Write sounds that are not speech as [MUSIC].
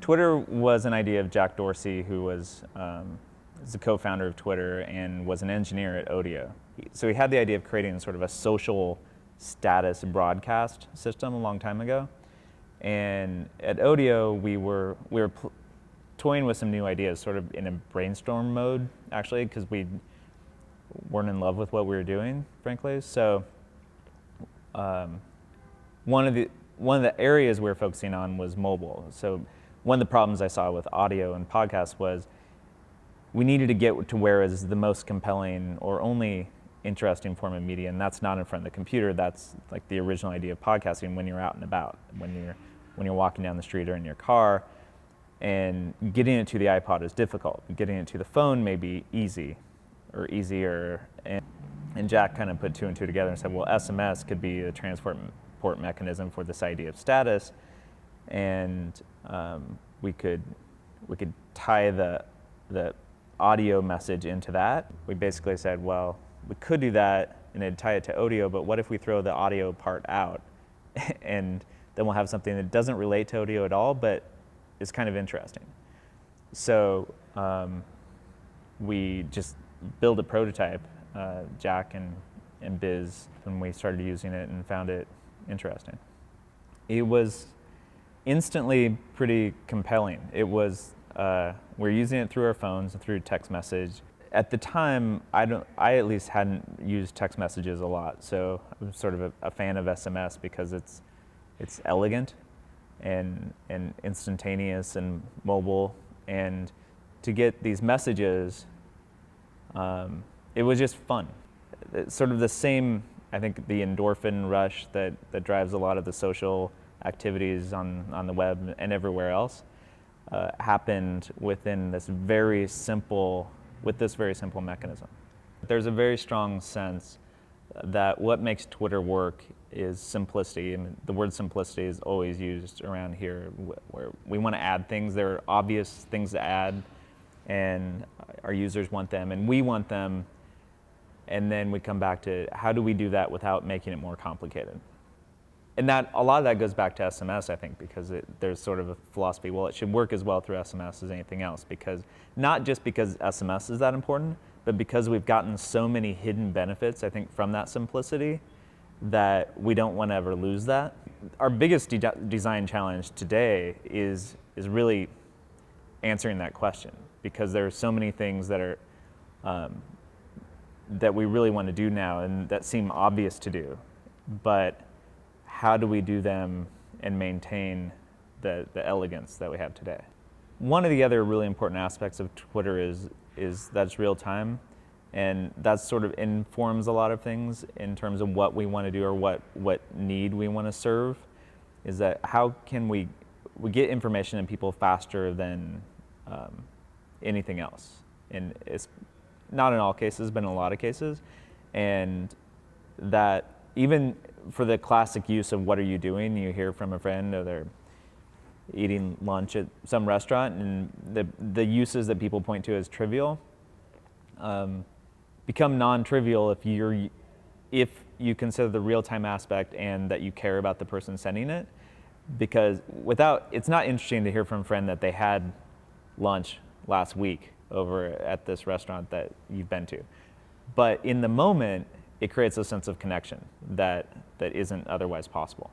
Twitter was an idea of Jack Dorsey, who was, um, the co-founder of Twitter and was an engineer at Odeo. So he had the idea of creating sort of a social status broadcast system a long time ago. And at Odeo, we were we were toying with some new ideas, sort of in a brainstorm mode, actually, because we weren't in love with what we were doing, frankly. So um, one of the one of the areas we were focusing on was mobile. So one of the problems I saw with audio and podcasts was we needed to get to where is the most compelling or only interesting form of media, and that's not in front of the computer. That's like the original idea of podcasting when you're out and about, when you're when you're walking down the street or in your car. And getting it to the iPod is difficult. Getting it to the phone may be easy or easier. And, and Jack kind of put two and two together and said, well, SMS could be a transport port mechanism for this idea of status, and um, we could we could tie the the audio message into that. We basically said, well, we could do that and then tie it to audio, but what if we throw the audio part out [LAUGHS] and then we'll have something that doesn't relate to audio at all, but is kind of interesting. So um, we just build a prototype, uh, Jack and, and Biz, and we started using it and found it interesting. It was instantly pretty compelling. It was uh, we're using it through our phones and through text message. At the time, I don't. I at least hadn't used text messages a lot, so I'm sort of a, a fan of SMS because it's it's elegant and and instantaneous and mobile, and to get these messages, um, it was just fun. It's sort of the same. I think the endorphin rush that that drives a lot of the social activities on on the web and everywhere else uh, happened within this very simple, with this very simple mechanism. There's a very strong sense that what makes Twitter work is simplicity. and the word simplicity is always used around here, where we want to add things. There are obvious things to add, and our users want them, and we want them. And then we come back to how do we do that without making it more complicated? And that a lot of that goes back to SMS, I think, because it, there's sort of a philosophy. Well, it should work as well through SMS as anything else, because not just because SMS is that important, but because we've gotten so many hidden benefits, I think, from that simplicity, that we don't want to ever lose that. Our biggest de design challenge today is is really answering that question, because there are so many things that are um, that we really want to do now, and that seem obvious to do, but how do we do them and maintain the, the elegance that we have today? One of the other really important aspects of Twitter is, is that it's real time. And that sort of informs a lot of things in terms of what we want to do or what, what need we want to serve. Is that how can we, we get information in people faster than um, anything else? And it's not in all cases, but in a lot of cases. And that even for the classic use of what are you doing, you hear from a friend or they're eating lunch at some restaurant and the, the uses that people point to as trivial um, become non-trivial if you're if you consider the real-time aspect and that you care about the person sending it. Because without it's not interesting to hear from a friend that they had lunch last week over at this restaurant that you've been to. But in the moment it creates a sense of connection that, that isn't otherwise possible.